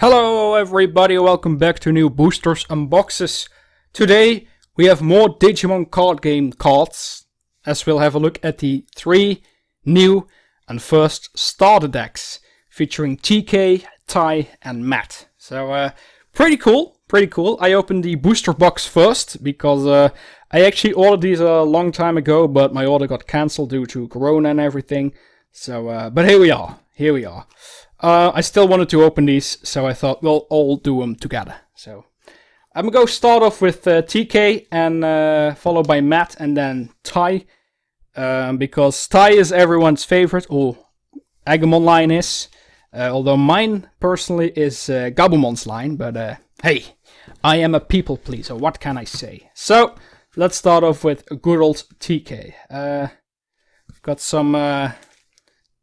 Hello everybody, welcome back to new Boosters and Boxes. Today we have more Digimon card game cards, as we'll have a look at the three new and first starter decks, featuring TK, Tai and Matt. So uh, pretty cool, pretty cool. I opened the booster box first, because uh, I actually ordered these a long time ago, but my order got cancelled due to Corona and everything. So, uh, but here we are, here we are. Uh, I still wanted to open these, so I thought we'll all do them together. So I'm gonna go start off with uh, TK and uh, followed by Matt and then Tai, um, because Tai is everyone's favorite, or Agumon line is. Uh, although mine personally is uh, Gabumon's line, but uh, hey, I am a people pleaser. What can I say? So let's start off with good old TK. Uh, got some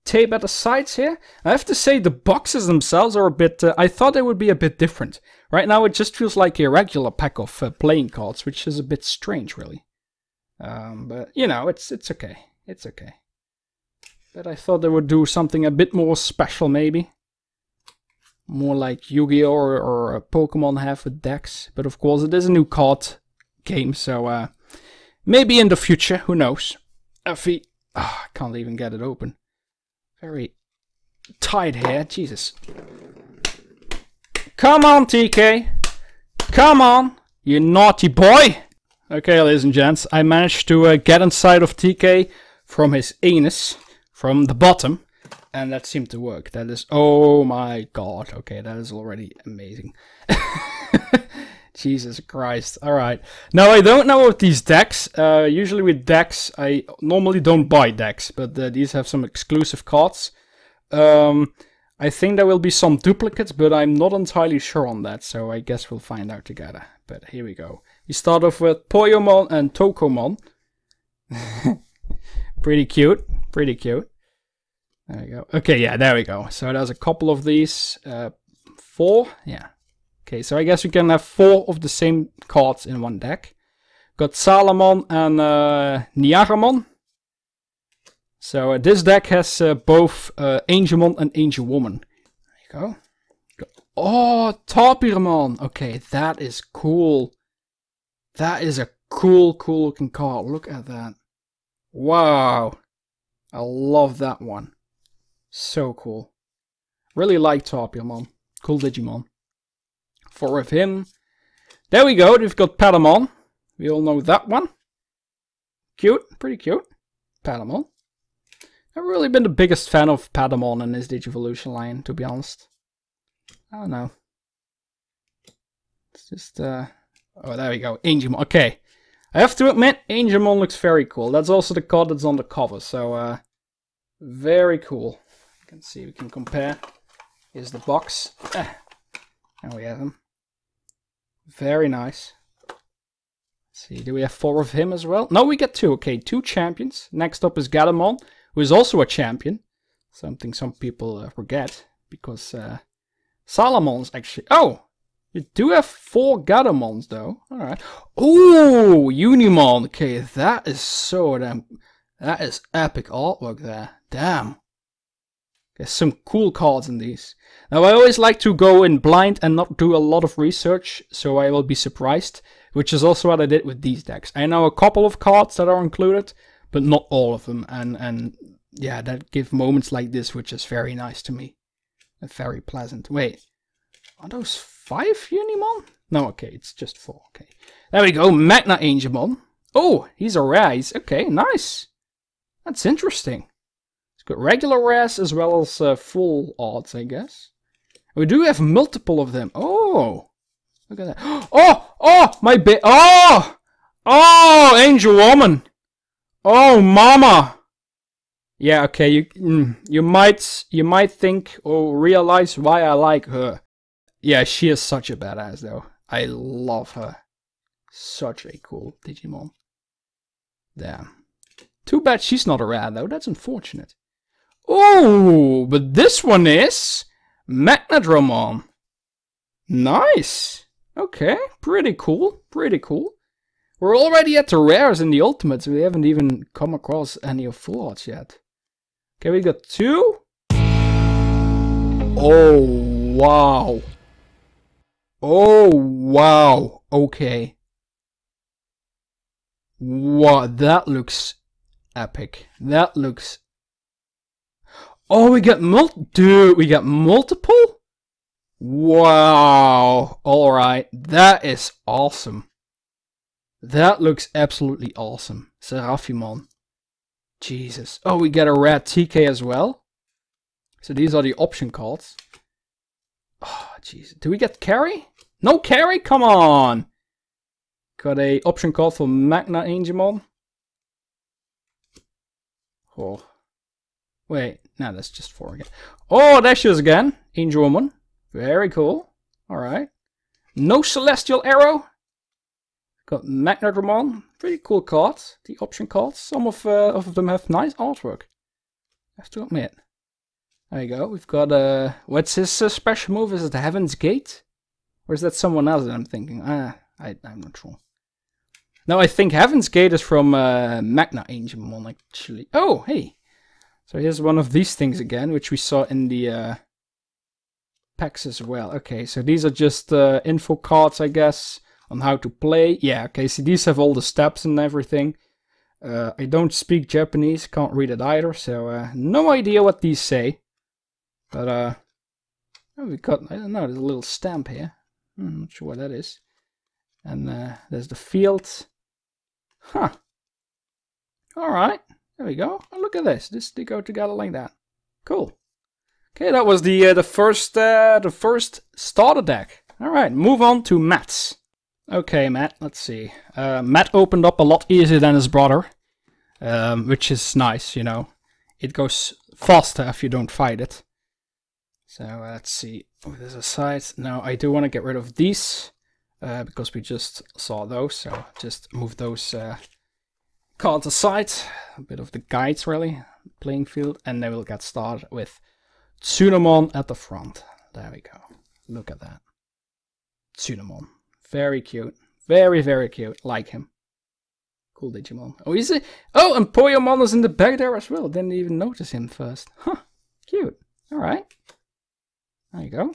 tape at the sides here. I have to say the boxes themselves are a bit... Uh, I thought they would be a bit different. Right now it just feels like a regular pack of uh, playing cards, which is a bit strange, really. Um, but, you know, it's, it's okay. It's okay. But I thought they would do something a bit more special, maybe. More like Yu-Gi-Oh! Or, or Pokemon have with decks. But of course, it is a new card game, so uh, maybe in the future, who knows. He... Oh, I can't even get it open. Very tight here, Jesus. Come on, TK. Come on, you naughty boy. Okay, ladies and gents, I managed to uh, get inside of TK from his anus, from the bottom, and that seemed to work. That is, oh my god, okay, that is already amazing. Jesus Christ. Alright. Now, I don't know with these decks. Uh, usually with decks, I normally don't buy decks, but uh, these have some exclusive cards. Um, I think there will be some duplicates, but I'm not entirely sure on that, so I guess we'll find out together. But here we go. We start off with Poyomon and Tokomon. pretty cute. Pretty cute. There we go. Okay, yeah, there we go. So there's a couple of these. Uh, four? Yeah. Okay, so I guess we can have four of the same cards in one deck. Got Salamon and uh. So uh, this deck has uh, both uh, Angemon and Angewomon. There you go. Oh, Tapirmon. Okay, that is cool. That is a cool, cool looking card. Look at that. Wow. I love that one. So cool. Really like Tapirmon. Cool Digimon four of him. There we go, we've got Patamon. We all know that one. Cute, pretty cute. Patamon. I've really been the biggest fan of Patamon in his Digivolution line, to be honest. I don't know. It's just, uh... Oh, there we go. Angemon. Okay. I have to admit, Angemon looks very cool. That's also the card that's on the cover, so, uh... Very cool. You can see, we can compare. Here's the box. Eh. And we have him. Very nice. Let's see, do we have four of him as well? No, we get two. Okay, two champions. Next up is Gatamon, who is also a champion. Something some people uh, forget, because uh, Salamon's actually... Oh! You do have four Gatamons, though. Alright. Oh, Unimon. Okay, that is so damn... That is epic artwork there. Damn. There's some cool cards in these. Now I always like to go in blind and not do a lot of research, so I will be surprised, which is also what I did with these decks. I know a couple of cards that are included, but not all of them, and, and yeah, that give moments like this, which is very nice to me. And very pleasant. Wait, are those five Unimon? No, okay, it's just four, okay. There we go, Magna Angemon. Oh, he's a rise. Okay, nice. That's interesting got regular rares as well as uh, full arts, I guess. We do have multiple of them. Oh! Look at that. Oh! Oh! My bit. Oh! Oh! Angewomon! Oh, mama! Yeah, okay, you mm, you might you might think or realize why I like her. Yeah, she is such a badass though. I love her. Such a cool Digimon. Damn. Too bad she's not a rare though, that's unfortunate. Oh, but this one is Magnadramon. Nice. Okay, pretty cool, pretty cool. We're already at the rares in the ultimates. We haven't even come across any of full arts yet. Okay, we got two. Oh, wow. Oh, wow. Okay. Wow, that looks epic. That looks... Oh, we get mul- Dude, we got multiple? Wow. Alright, that is awesome. That looks absolutely awesome. Seraphimon. Jesus. Oh, we get a red TK as well. So these are the option cards. Oh, jeez. Do we get Kari? No Kari? Come on! Got a option card for Magna Angemon. Oh. Wait, no, that's just four again. Oh, there she is again. Angewomon. Very cool. Alright. No Celestial Arrow. Got Magnadramon. Pretty cool cards. The option cards. Some of, uh, of them have nice artwork. I have to admit. There you go. We've got, uh, what's his uh, special move? Is it the Heaven's Gate? Or is that someone else that I'm thinking? Ah, I, I'm not sure. No, I think Heaven's Gate is from uh, Magna Angemon, actually. Oh, hey. So here's one of these things again, which we saw in the uh, packs as well. Okay, so these are just uh, info cards, I guess, on how to play. Yeah, okay, so these have all the steps and everything. Uh, I don't speak Japanese, can't read it either, so uh, no idea what these say. But, uh, oh, we got, I don't know, there's a little stamp here. Hmm, I'm not sure what that is. And uh, there's the field. Huh. Alright, there we go. Oh, look at this. This they go together like that. Cool. Okay, that was the uh, the first uh, the first starter deck. All right, move on to Matt's. Okay, Matt. Let's see. Uh, Matt opened up a lot easier than his brother, um, which is nice. You know, it goes faster if you don't fight it. So uh, let's see. Oh, there's a side. Now I do want to get rid of these uh, because we just saw those. So just move those uh, cards aside. A bit of the guides really, playing field, and then we'll get started with Tsunomon at the front. There we go. Look at that. Tsunomon. Very cute. Very, very cute. Like him. Cool Digimon. Oh, is it? Oh, and Poyomon is in the back there as well. Didn't even notice him first. Huh. Cute. Alright. There you go.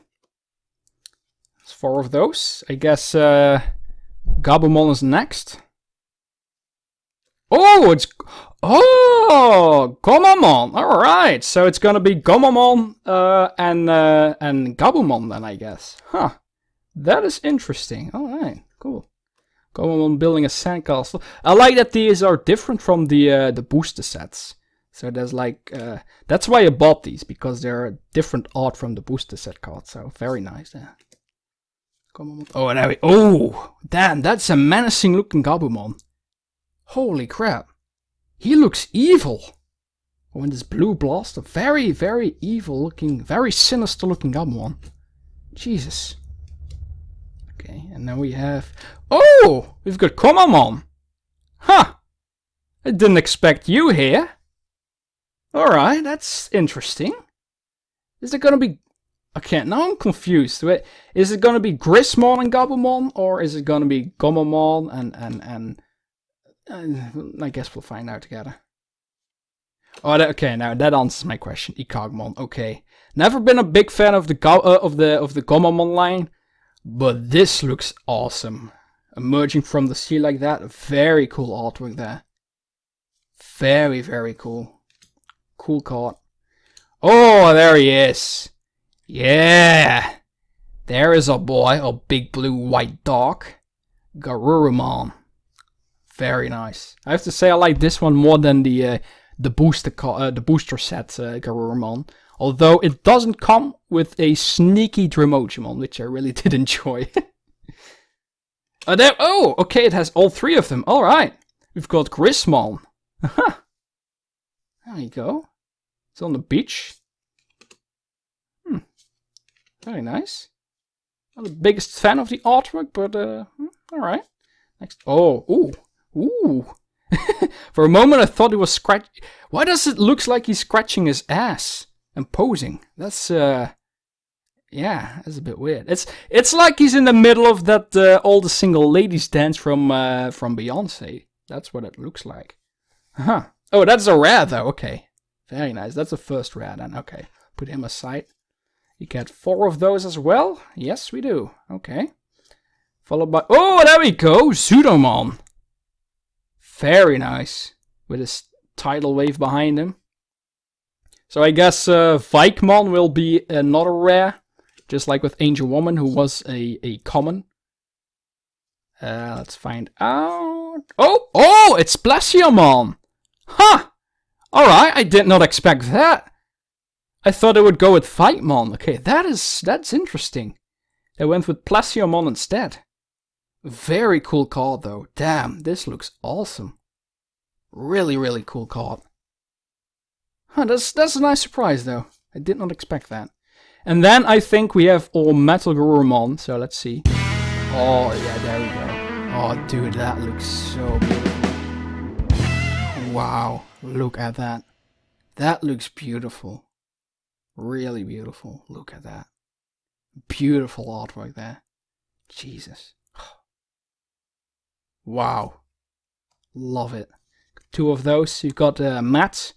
There's four of those. I guess uh, Gabumon is next. Oh, it's oh Gomamon. All right, so it's gonna be Gomamon uh, and uh, and Gabumon then, I guess. Huh. That is interesting. All right, cool. Gomamon building a sandcastle. I like that these are different from the uh, the booster sets. So there's like uh, that's why I bought these because they're different art from the booster set cards. So very nice. Yeah. Gomamon. Oh, there we. Oh, damn! That's a menacing looking Gabumon. Holy crap. He looks evil. Oh, and this blue blast, a Very, very evil looking, very sinister looking Gabumon. Jesus. Okay, and now we have... Oh! We've got Kumamon. Huh. I didn't expect you here. Alright, that's interesting. Is it gonna be... Okay, now I'm confused. Is it gonna be Grismon and Gabumon? Or is it gonna be Gomamon and... and, and I guess we'll find out together. Oh, that, okay. Now that answers my question. Ikkakumon. Okay. Never been a big fan of the uh, of the of the Gomamon line, but this looks awesome. Emerging from the sea like that, very cool artwork there. Very very cool. Cool card. Oh, there he is. Yeah. There is a boy, a big blue white dog. Garurumon. Very nice. I have to say I like this one more than the uh, the booster uh, the booster set uh, Garurumon. Although it doesn't come with a sneaky Drimogemon, which I really did enjoy. uh, there, oh, okay, it has all three of them. All right, we've got Grismon. there you go. It's on the beach. Hmm. Very nice. Not the biggest fan of the artwork, but uh, hmm, all right. Next. Oh, ooh. Ooh. For a moment I thought he was scratch. Why does it look like he's scratching his ass and posing? That's uh yeah, that's a bit weird. It's it's like he's in the middle of that uh, all the single ladies dance from uh, from Beyonce. That's what it looks like. Huh. Oh, that's a rare though. Okay. Very nice. That's the first rare then. Okay. Put him aside. You get four of those as well? Yes, we do. Okay. Followed by... Oh, there we go! Zudomon. Very nice. With his tidal wave behind him. So I guess uh, Vikemon will be another rare. Just like with Angewomon, who was a, a common. Uh, let's find out. Oh, oh, it's Plesiomon. Huh. Alright, I did not expect that. I thought it would go with Fightmon. Okay, that is, that's interesting. They went with Plesiomon instead. Very cool card though. Damn, this looks awesome. Really, really cool card. Huh, that's, that's a nice surprise though. I did not expect that. And then I think we have all Metal Garurumon, so let's see. Oh, yeah, there we go. Oh, dude, that looks so beautiful. Wow, look at that. That looks beautiful. Really beautiful. Look at that. Beautiful artwork there. Jesus. Wow. Love it. Two of those. You've got uh, mats.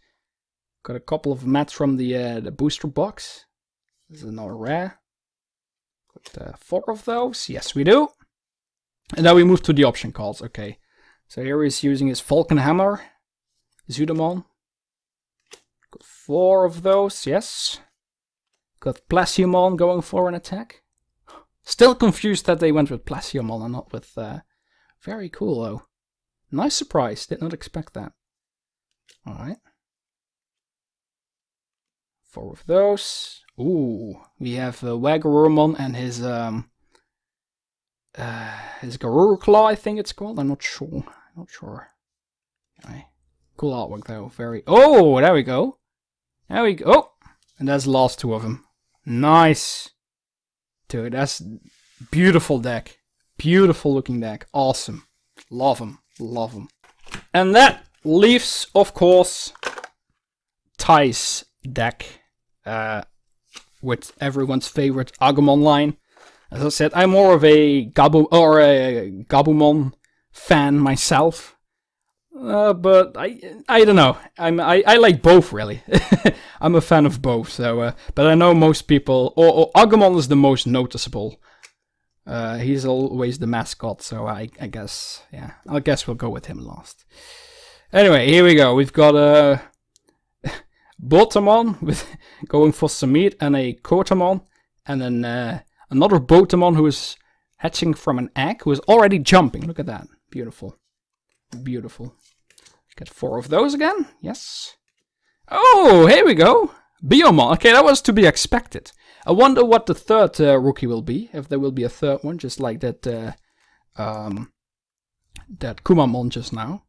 Got a couple of mats from the uh, the booster box. This is another rare. Got uh, four of those. Yes, we do. And now we move to the option cards. Okay. So here he's using his Falcon Hammer. Zudomon. Got four of those. Yes. Got Plesiomon going for an attack. Still confused that they went with Plesiomon and not with... Uh, very cool though. Nice surprise. Did not expect that. Alright. Four of those. Ooh, we have uh, and his um, uh, his Garuru Claw, I think it's called. I'm not sure. Not sure. Cool artwork though. Very. Oh, there we go. There we go. Oh, and that's the last two of them. Nice, dude. That's beautiful deck. Beautiful looking deck. Awesome. Love them. Love them. And that leaves, of course, Tai's deck uh, with everyone's favorite Agumon line. As I said, I'm more of a Gabu or a Gabumon fan myself. Uh, but I I don't know. I'm I, I like both really. I'm a fan of both. So, uh, but I know most people or, or Agumon is the most noticeable. Uh, he's always the mascot, so I I guess yeah. I guess we'll go with him last. Anyway, here we go. We've got a Botamon with going for some meat and a Kotamon and then uh, another Botamon who is hatching from an egg who is already jumping. Look at that. Beautiful. Beautiful. Get four of those again. Yes. Oh, here we go. Biyomon. Okay, that was to be expected. I wonder what the third uh, rookie will be. If there will be a third one, just like that uh, um, that Kumamon just now.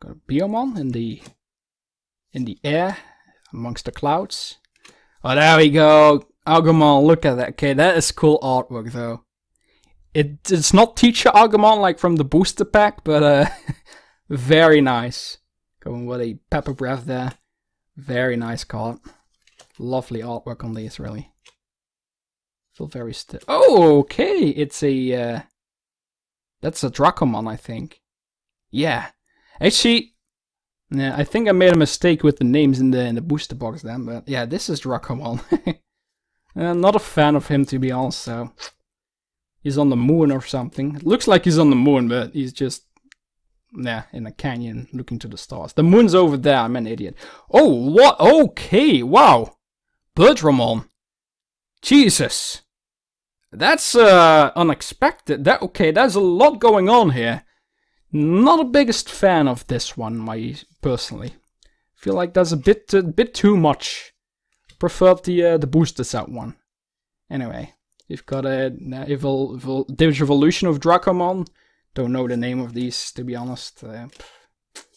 Got a Biyomon in the in the air amongst the clouds. Oh, there we go. Agumon, look at that. Okay, that is cool artwork though. It, it's not Teacher Agumon like from the booster pack, but uh, very nice. Going with a pepper breath there. Very nice card. Lovely artwork on these, really. Feel very still. Oh, okay. It's a. Uh, that's a Dracomon, I think. Yeah. Actually, yeah, I think I made a mistake with the names in the in the booster box then, but yeah, this is Dracomon. uh, not a fan of him to be honest, so he's on the moon or something. It looks like he's on the moon, but he's just yeah, in a canyon looking to the stars. The moon's over there, I'm an idiot. Oh, what? Okay, wow. Birdramon. Jesus. That's uh unexpected. That okay, there's a lot going on here. Not the biggest fan of this one, my personally. Feel like there's a bit a bit too much. Preferred the uh, the booster set one. Anyway, you've got a uh, evil, evil Digivolution of Dracomon. Don't know the name of these to be honest. Uh,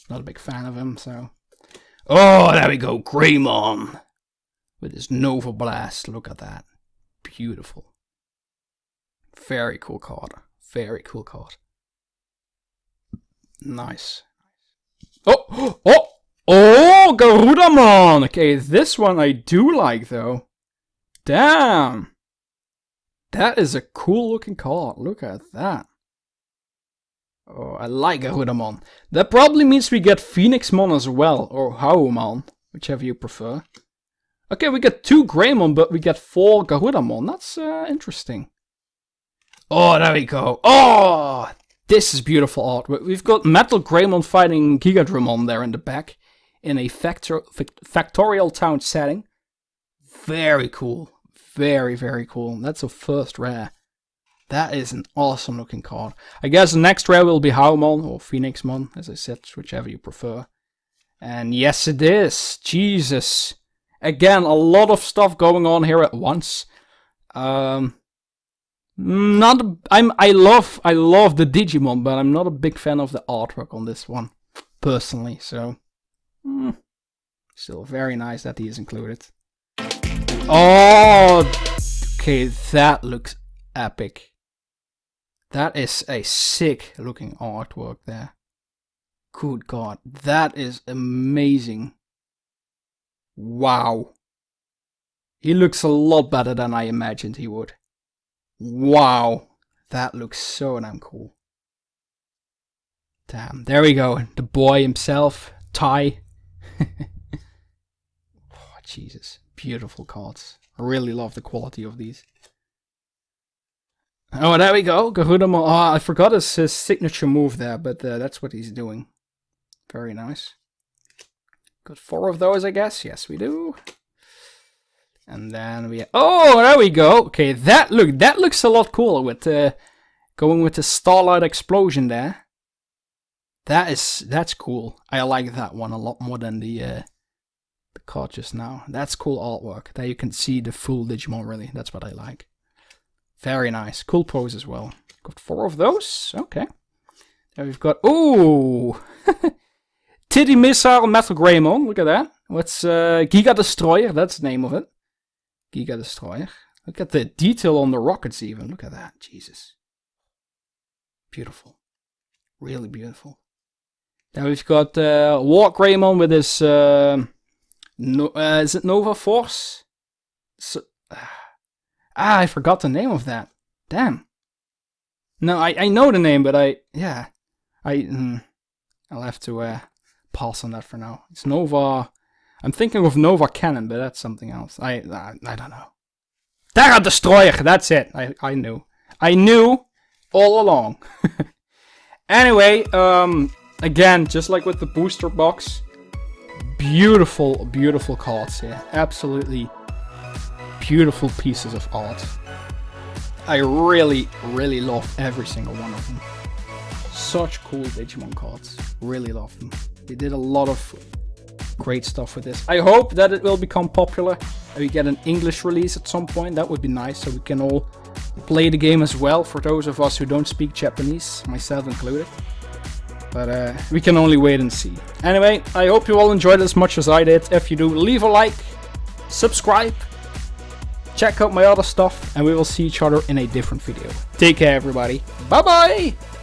not a big fan of them, so. Oh, there we go, Greymon! With his Nova Blast, look at that. Beautiful. Very cool card. Very cool card. Nice. Oh, oh, oh, Garudamon! Okay, this one I do like though. Damn! That is a cool looking card. Look at that. Oh, I like Garudamon. That probably means we get Phoenixmon as well, or Hououmon, whichever you prefer. Okay, we get two Greymon, but we get four Garudamon. That's uh, interesting. Oh, there we go. Oh, this is beautiful art. We've got Metal Greymon fighting Gigadramon there in the back in a factor factorial town setting. Very cool. Very, very cool. That's a first rare. That is an awesome looking card. I guess the next rare will be Hououmon or Phoenixmon, as I said, whichever you prefer. And yes, it is. Jesus. Again, a lot of stuff going on here at once. Um, not I'm I love I love the Digimon, but I'm not a big fan of the artwork on this one personally. So, mm, still very nice that he is included. Oh, okay, that looks epic. That is a sick looking artwork there. Good God, that is amazing. Wow. He looks a lot better than I imagined he would. Wow. That looks so damn cool. Damn. There we go. The boy himself, Tai. oh, Jesus. Beautiful cards. I really love the quality of these. Oh, there we go. Garudamon. Oh, I forgot his, his signature move there, but uh, that's what he's doing. Very nice. Got four of those, I guess. Yes, we do. And then we... Oh, there we go. Okay, that look that looks a lot cooler with uh, going with the starlight explosion there. That is that's cool. I like that one a lot more than the uh, the card just now. That's cool artwork. There you can see the full Digimon really. That's what I like. Very nice. Cool pose as well. Got four of those. Okay. Now we've got... Ooh! Titty Missile Metal Greymon. Look at that. What's uh, Giga Destroyer? That's the name of it. Giga Destroyer. Look at the detail on the rockets even. Look at that. Jesus. Beautiful. Really beautiful. Now we've got uh, War Greymon with his... Uh, no, uh, is it Nova Force? So, ah, I forgot the name of that. Damn. No, I, I know the name, but I... Yeah. I... Mm, I'll have to... Uh, pass on that for now. It's Nova. I'm thinking of Nova Cannon, but that's something else. I I, I don't know. Terra Destroyer. That's it. I I knew. I knew all along. anyway, um, again, just like with the booster box, beautiful, beautiful cards here. Absolutely beautiful pieces of art. I really, really love every single one of them. Such cool Digimon cards. Really love them. They did a lot of great stuff with this. I hope that it will become popular and we get an English release at some point. That would be nice so we can all play the game as well for those of us who don't speak Japanese, myself included. But uh, we can only wait and see. Anyway, I hope you all enjoyed as much as I did. If you do, leave a like, subscribe, check out my other stuff, and we will see each other in a different video. Take care, everybody. Bye bye